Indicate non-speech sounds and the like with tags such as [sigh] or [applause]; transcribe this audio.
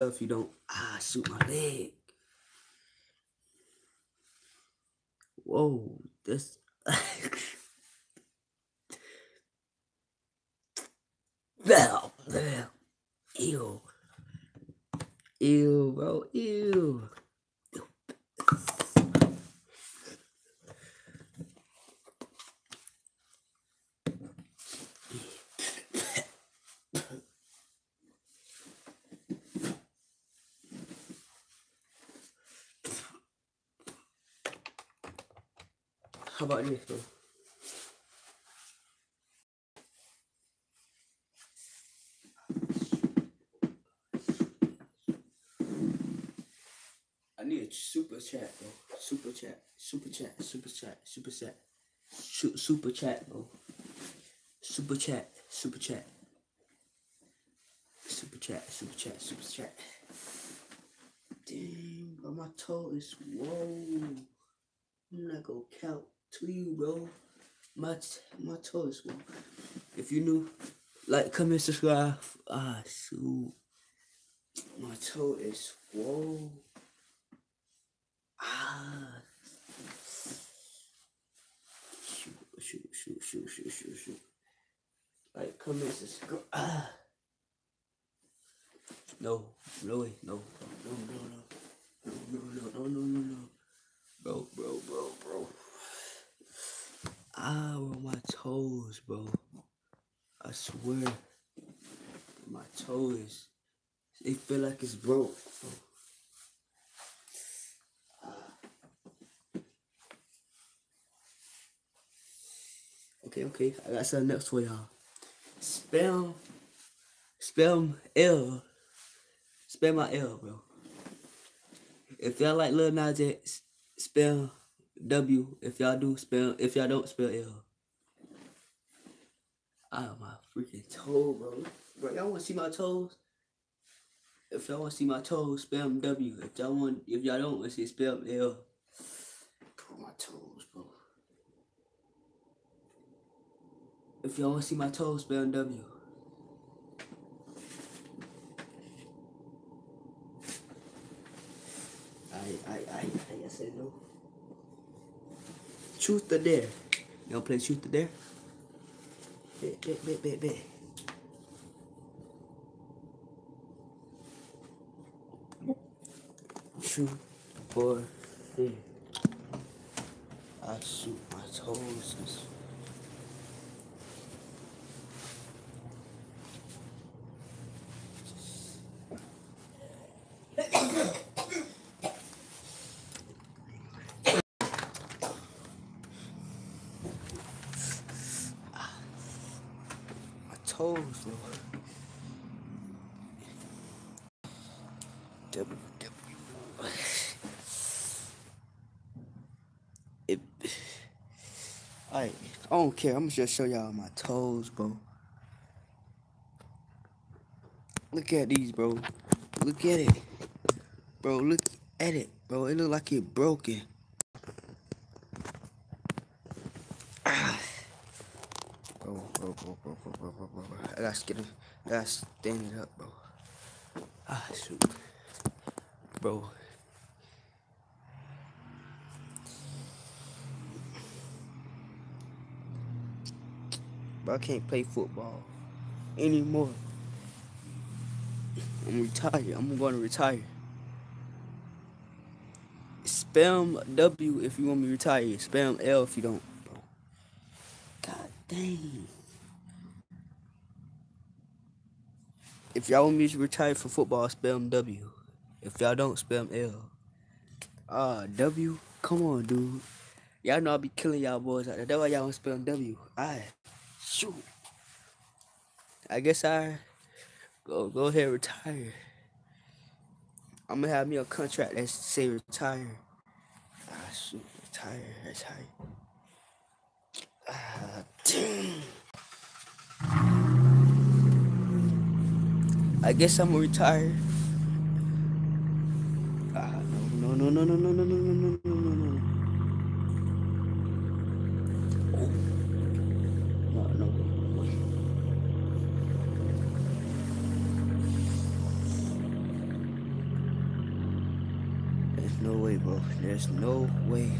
if you don't. Ah, shoot my leg. Whoa, this. [laughs] Ew. Ew, bro. Ew. How about this, bro? I need a super chat, bro. Super chat, super chat, super chat, super chat, Su- super chat, bro. Super chat, super chat, super chat, super chat, super chat. Damn, bro, my toe is whoa. I'm not gonna count to you, bro. My my toe is whoa. If you knew, like, comment, subscribe. Ah, shoot. My toe is whoa. Ah. Shoot, shoot, shoot, shoot, shoot, shoot, shoot. Like, comment, subscribe. Ah. No, no way, no, no, no, no, no, no, no, no, no, no, no. Bro, bro, bro, Ah, my toes, bro. I swear. My toes. They feel like it's broke. Bro. Okay, okay. I got something else for y'all. Spell, spell L. Spell my L, bro. If y'all like Lil Nas X, spell W. If y'all do, spell. If y'all don't, spell L. Ah, my freaking toe, bro. Bro, y'all want to see my toes? If y'all want to see my toes, spell W. If y'all want, if y'all don't want to see, spell L. Bro, my toes, bro. If y'all want to see my toes, spell W. I, I, I, I said no. Truth or dare? Don't play truth or dare? Bet, bet, bet, bet, bet. Truth or dare? I shoot my toes. Toes, bro. W. It, I, I don't care. I'm just show y'all my toes, bro. Look at these, bro. Look at it, bro. Look at it, bro. It look like it broken. bro, bro, bro, bro, bro, bro, bro. I gotta get him. I gotta stand up, bro. Ah, shoot. Bro. Bro, I can't play football anymore. I'm retired. I'm going to retire. Spam W if you want me to retire. Spam L if you don't. God dang. If y'all want me to retire from football, spam W. If y'all don't, spam L. Ah, W? Come on, dude. Y'all know I'll be killing y'all boys out there. That's why y'all don't spam W. I shoot. I guess I go go ahead retire. I'm gonna have me a contract that say retire. Ah, shoot, retire, retire. I guess I'm retired. Ah, no, no, no, no, no, no, no, no, no, no, no, no. No, no, no. There's no way, bro. There's no way.